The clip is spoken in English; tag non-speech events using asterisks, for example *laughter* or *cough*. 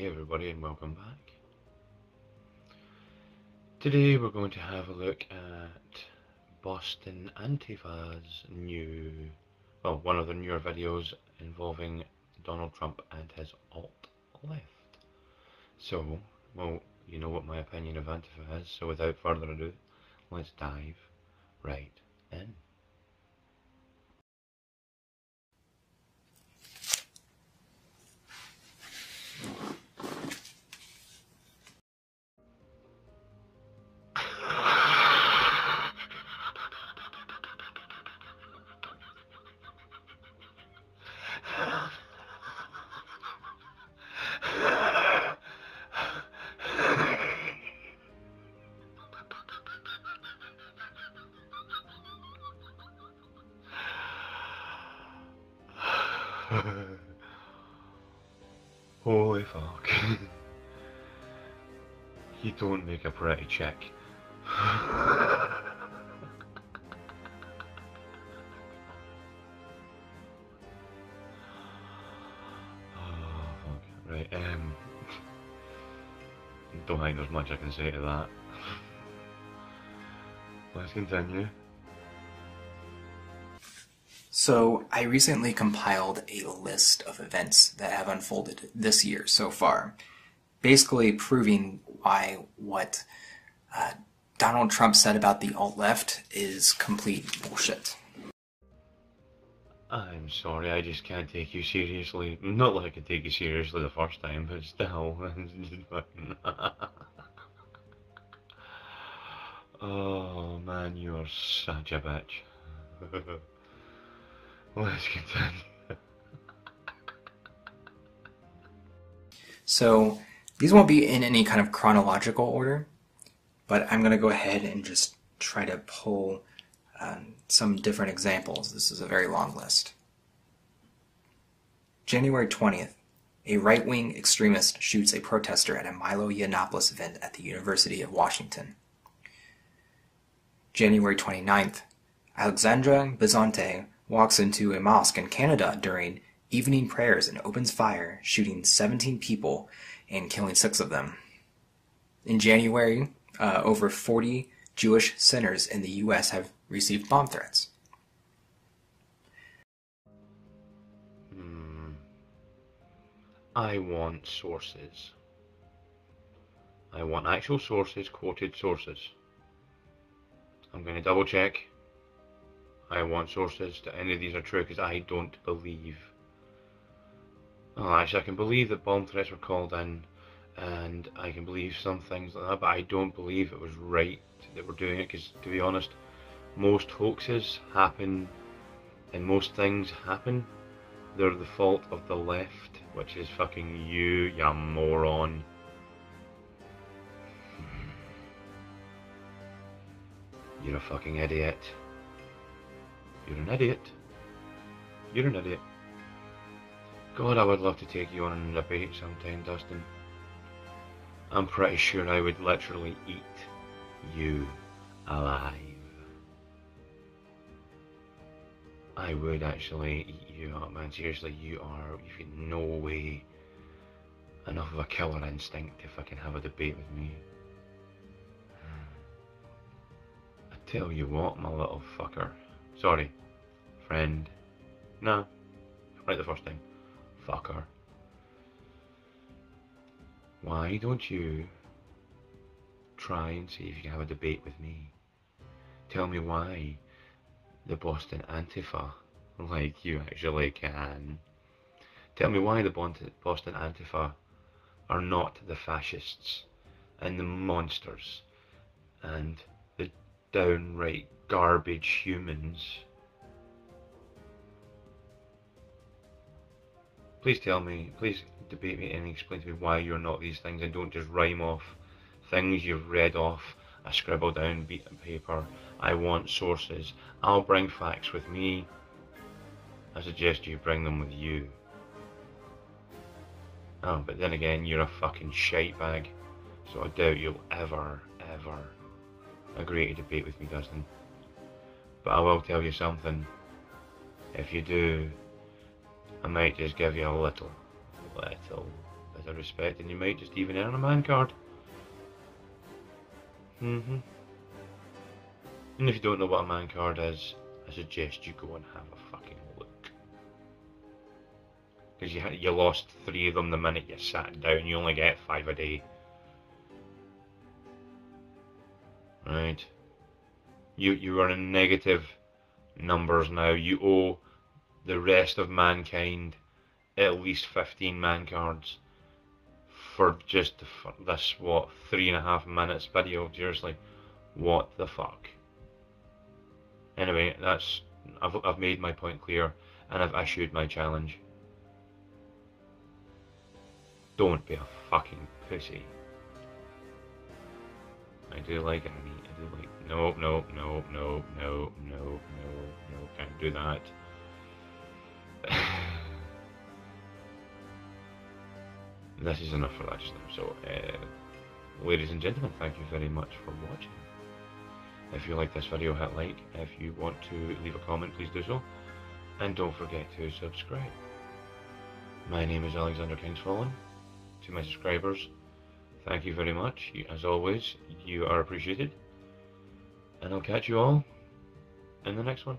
Hey everybody and welcome back. Today we're going to have a look at Boston Antifa's new, well one of their newer videos involving Donald Trump and his alt-left. So, well, you know what my opinion of Antifa is, so without further ado, let's dive right in. *laughs* Holy fuck. *laughs* you don't make a pretty check. *laughs* Right, um... Don't think there's much I can say to that. Let's continue. So, I recently compiled a list of events that have unfolded this year so far, basically proving why what uh, Donald Trump said about the alt left is complete bullshit. I'm sorry, I just can't take you seriously. Not like I could take you seriously the first time, but still. *laughs* oh man, you are such a bitch. *laughs* Let's. So, these won't be in any kind of chronological order, but I'm going to go ahead and just try to pull um, some different examples. This is a very long list. January 20th, a right wing extremist shoots a protester at a Milo Yiannopoulos event at the University of Washington. January 29th, Alexandre Bissonnette walks into a mosque in Canada during evening prayers and opens fire, shooting 17 people and killing six of them. In January, uh, over 40 Jewish centers in the U.S. have received bomb threats. Hmm. I want sources. I want actual sources, quoted sources. I'm going to double check I want sources that any of these are true because I don't believe. Well, actually, I can believe that bomb threats were called in, and I can believe some things like that, but I don't believe it was right that we're doing it because, to be honest, most hoaxes happen, and most things happen. They're the fault of the left, which is fucking you, you moron. You're a fucking idiot. You're an idiot. You're an idiot. God, I would love to take you on a debate sometime, Dustin. I'm pretty sure I would literally eat you alive. I would actually eat you up, man. Seriously, you are, you've got no way enough of a killer instinct to fucking have a debate with me. *sighs* I tell you what, my little fucker. Sorry. Friend. No. Right the first time. Fucker. Why don't you try and see if you can have a debate with me? Tell me why the Boston Antifa, like you actually can. Tell me why the Boston Antifa are not the fascists and the monsters and downright garbage humans. Please tell me, please debate me and explain to me why you're not these things and don't just rhyme off things you've read off a scribble down beat paper. I want sources. I'll bring facts with me. I suggest you bring them with you. Oh, but then again, you're a fucking shite bag, so I doubt you'll ever, ever agree to debate with me, Dustin. But I will tell you something. If you do, I might just give you a little, little bit their respect, and you might just even earn a man card. Mm-hmm. And if you don't know what a man card is, I suggest you go and have a fucking look. Because you, you lost three of them the minute you sat down, you only get five a day. Right. You, you are in negative numbers now. You owe the rest of mankind at least 15 man cards for just for this, what, three and a half minutes video. Seriously, what the fuck? Anyway, that's I've, I've made my point clear and I've issued my challenge. Don't be a fucking pussy. I do like it. I do like. No, no, no, no, no, no, no, no. Can't do that. *sighs* this is enough for that. So, uh, ladies and gentlemen, thank you very much for watching. If you like this video, hit like. If you want to leave a comment, please do so. And don't forget to subscribe. My name is Alexander Kingsfallen. To my subscribers, thank you very much. As always, you are appreciated. And I'll catch you all in the next one.